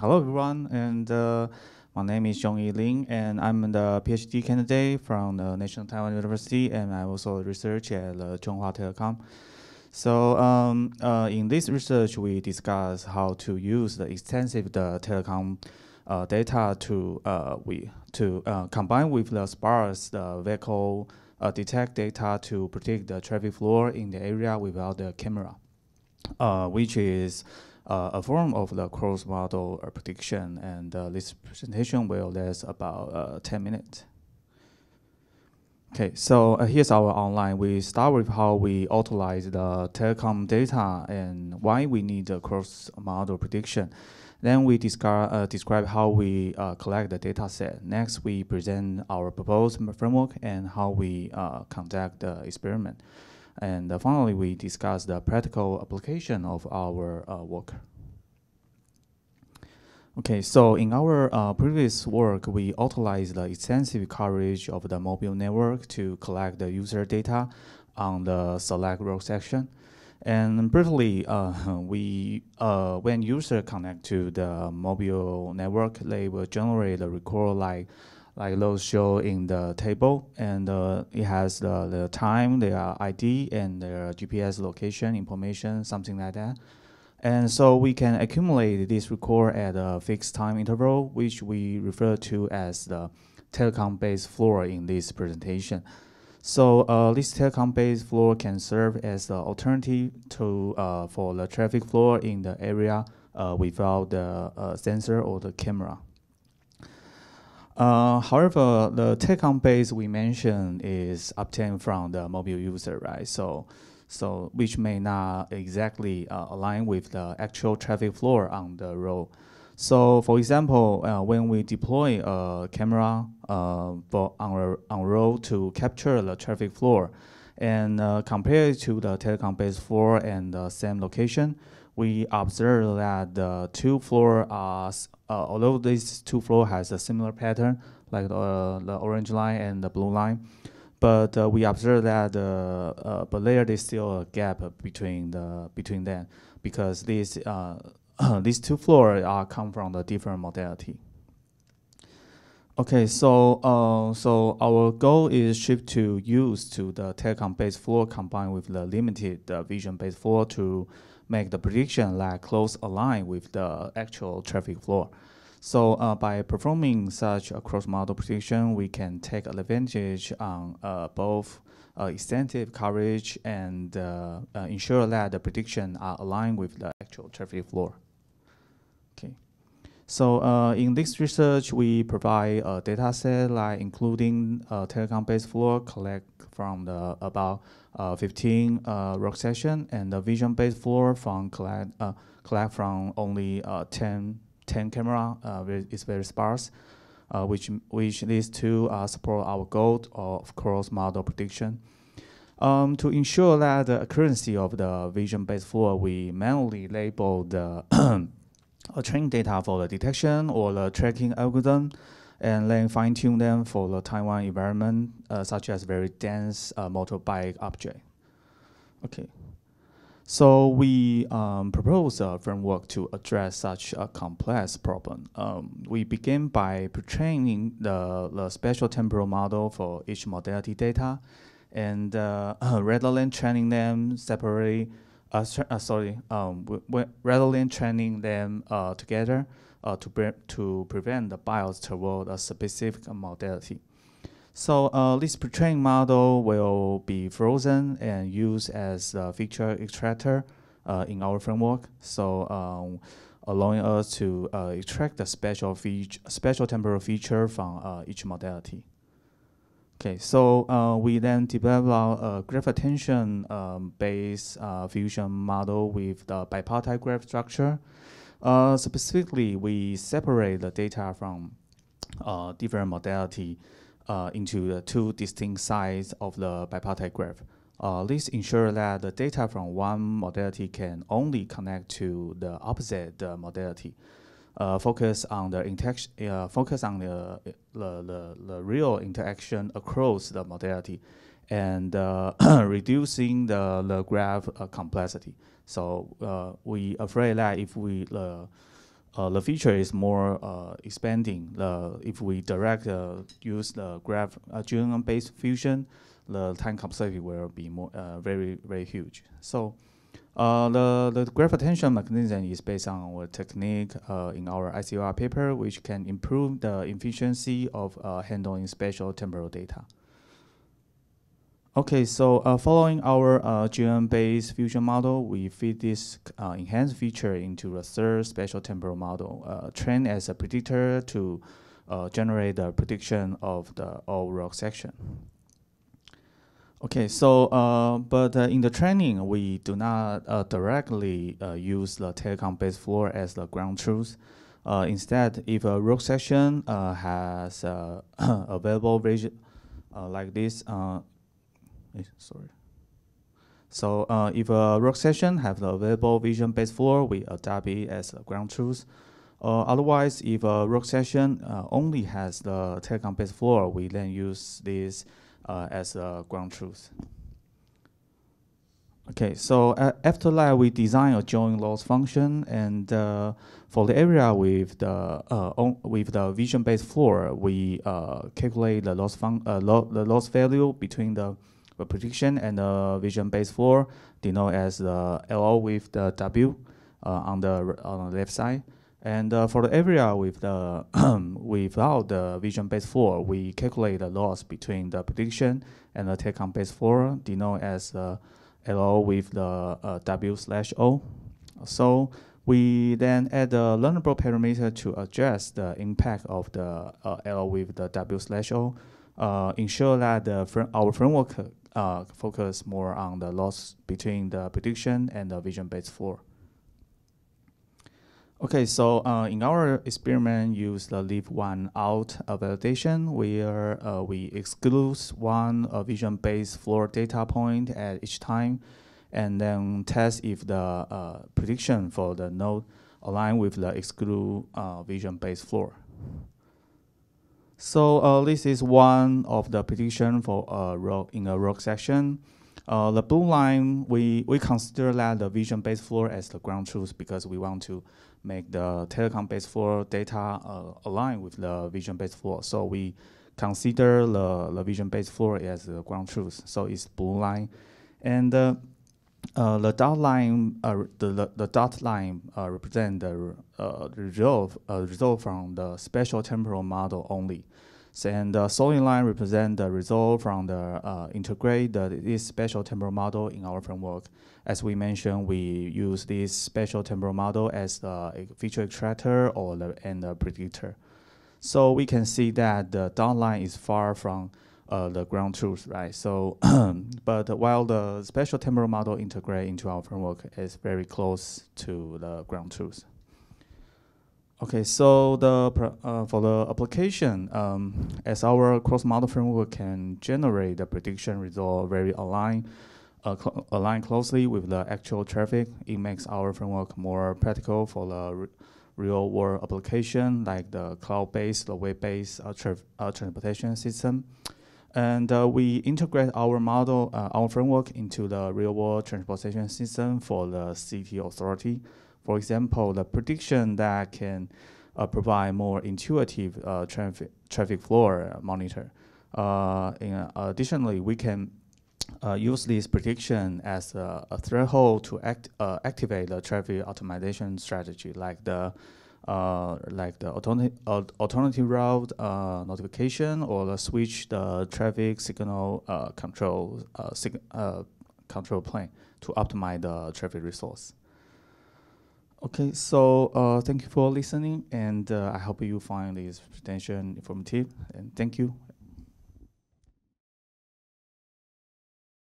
hello everyone, and uh, my name is ChungYi Lin, and I'm the PhD candidate from the National Taiwan University, and I also research at uh, Chunghwa Telecom. So um, uh, in this research, we discuss how to use the extensive the telecom uh, data to uh, we to uh, combine with the sparse the vehicle uh, detect data to predict the traffic flow in the area without the camera, uh, which is uh, a form of the cross modal prediction. And uh, this presentation will last about uh, 10 minutes. Okay, so uh, here's our outline. We start with how we utilize the telecom data and why we need the cross modal prediction. Then we describe, uh, describe how we uh, collect the data set. Next, we present our proposed framework and how we uh, conduct the experiment. And finally, we discuss the practical application of our work. Okay, so in our uh, previous work, we utilized the extensive coverage of the mobile network to collect the user data on the select road section. And briefly, uh, we uh, when user connect to the mobile network, they will generate a record like like those shown in the table, and uh, it has the, the time, their ID, and their GPS location information, something like that. And so we can accumulate this record at a fixed time interval, which we refer to as the telecom-based floor in this presentation. So uh, this telecom-based floor can serve as the alternative to uh, for the traffic flow in the area uh, without the uh, sensor or the camera. Uh, however, the telecom base we mentioned is obtained from the mobile user, right? So, so which may not exactly uh, align with the actual traffic flow on the road. So, for example, uh, when we deploy a camera uh, on a on road to capture the traffic flow, and uh, compare it to the telecom base floor and the same location, we observe that the two floor are uh, although these two floor has a similar pattern, like the orange line and the blue line, but uh, we observe that uh, but there is still a gap between the between them because these these two floors are come from the different modality. Okay, so uh, so our goal is shift to use to the telecom-based floor combined with the limited uh, vision-based floor to make the prediction like close align with the actual traffic flow. So uh, by performing such a cross-modal prediction, we can take advantage on uh, both uh, extensive coverage and uh, uh, ensure that the prediction are aligned with the actual traffic flow. Okay. So uh, in this research, we provide a data set like including telecom-based flow collect from the about uh, 15 uh, rock session and the vision-based floor from collect, uh, collect from only 10, 10 camera very, is very sparse, which, which leads to support our goal of cross-modal prediction. Um, to ensure that the accuracy of the vision-based flow, we manually label the training data for the detection or the tracking algorithm and then fine tune them for the Taiwan environment, uh, such as very dense uh, motorbike object. Okay. So we um, propose a framework to address such a complex problem. Um, we begin by training the, the spatial temporal model for each modality data, and uh, rather than training them separately, uh, uh, sorry, um, rather than training them uh, together, uh, to, pre to prevent the bias toward a specific modality. So uh, this pre-trained model will be frozen and used as a feature extractor uh, in our framework. So um, allowing us to uh, extract the spatial feature, spatial temporal feature from uh, each modality. Okay, so uh, we then develop a graph attention um, based uh, fusion model with the bipartite graph structure. Specifically, we separate the data from different modality uh, into the two distinct sides of the bipartite graph. Uh, this ensures that the data from one modality can only connect to the opposite uh, modality. Uh, focus on the interaction, uh, focus on the, the, the, the real interaction across the modality and uh, reducing the, the graph uh, complexity. So we afraid that if we uh, the feature is more uh, expanding. The if we direct uh, use the graph uh, GNN-based fusion, the time complexity will be more uh, very very huge. So. Uh, the, the graph attention mechanism is based on our technique uh, in our ICOR paper, which can improve the efficiency of handling spatial temporal data. Okay, so uh, following our uh, GNN-based fusion model, we feed this uh, enhanced feature into a third spatial temporal model, uh, trained as a predictor to uh, generate the prediction of the all rock section. Okay, so uh, but in the training, we do not directly use the telecom-based floor as the ground truth. Instead, if a rock section has available region like this, sorry. So uh, if a rock section have the available vision-based floor, we adopt it as a ground truth. Uh, otherwise, if a rock section uh, only has the telecom-based floor, we then use this uh, as a ground truth. Okay, so uh, after that, we design a join loss function, and uh, for the area with the with the vision-based floor, we calculate the loss fun lo the loss value between the prediction and the vision-based floor denoted as the LO with the W uh, on the on the left side. And uh, for the area with the without the vision-based floor, we calculate the loss between the prediction and the telecom-based floor, denoted as the LO with the uh, W slash O. So we then add the learnable parameter to adjust the impact of the uh, with the W slash O, uh, ensure that the fr our framework uh, focus more on the loss between the prediction and the vision-based floor. Okay, so uh, in our experiment, use the leave one out validation, where uh, we exclude one uh, vision-based floor data point at each time, and then test if the uh, prediction for the node align with the exclude uh, vision-based floor. So uh, this is one of the prediction for a rock in a rock section. Uh, the blue line, we, we consider that the vision-based floor as the ground truth because we want to make the telecom-based floor data uh, align with the vision-based floor. So we consider the, the vision-based floor as the ground truth. So it's blue line. And uh, uh, the dot line, uh, the, the, the, dot line uh, represent the uh, result, uh, result from the spatial temporal model only. So, and the solid line represent the result from the uh, integrate the, this spatial temporal model in our framework. As we mentioned, we use this spatial temporal model as the feature extractor or the and the predictor. So we can see that the dot line is far from uh, the ground truth, right? So, but while the spatial temporal model integrate into our framework is very close to the ground truth. Okay, so the uh, for the application, um, as our cross-modal framework can generate the prediction result very aligned, uh, cl align closely with the actual traffic, it makes our framework more practical for the real-world application like the cloud-based, the web-based uh, tra uh, transportation system. And uh, we integrate our model, uh, our framework into the real-world transportation system for the city authority. For example, the prediction that can uh, provide more intuitive uh, traffic, traffic flow monitor. Uh, additionally, we can uh, use this prediction as a, a threshold to act, uh, activate the traffic optimization strategy, like the uh, like the alternative, route uh, notification or the switch the traffic signal uh, control uh, sig control plane to optimize the traffic resource. Okay, so thank you for listening, and I hope you find this presentation informative, and thank you.